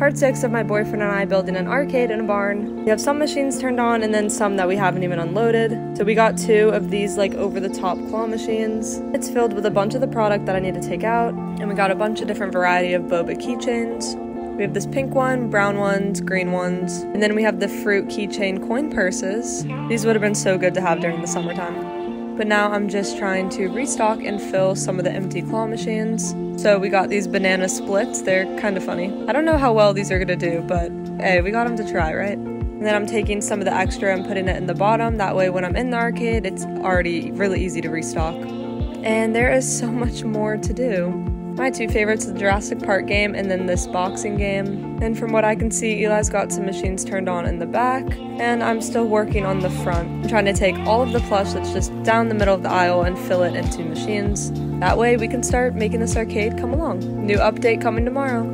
Part 6 of my boyfriend and I building an arcade in a barn. We have some machines turned on and then some that we haven't even unloaded. So we got two of these like over the top claw machines. It's filled with a bunch of the product that I need to take out. And we got a bunch of different variety of boba keychains. We have this pink one, brown ones, green ones, and then we have the fruit keychain coin purses. These would have been so good to have during the summertime. But now I'm just trying to restock and fill some of the empty claw machines. So we got these banana splits. They're kind of funny. I don't know how well these are gonna do, but hey, we got them to try, right? And then I'm taking some of the extra and putting it in the bottom. That way, when I'm in the arcade, it's already really easy to restock. And there is so much more to do. My two favorites the Jurassic Park game and then this boxing game. And from what I can see, Eli's got some machines turned on in the back, and I'm still working on the front. I'm trying to take all of the plush that's just down the middle of the aisle and fill it into machines. That way we can start making this arcade come along. New update coming tomorrow.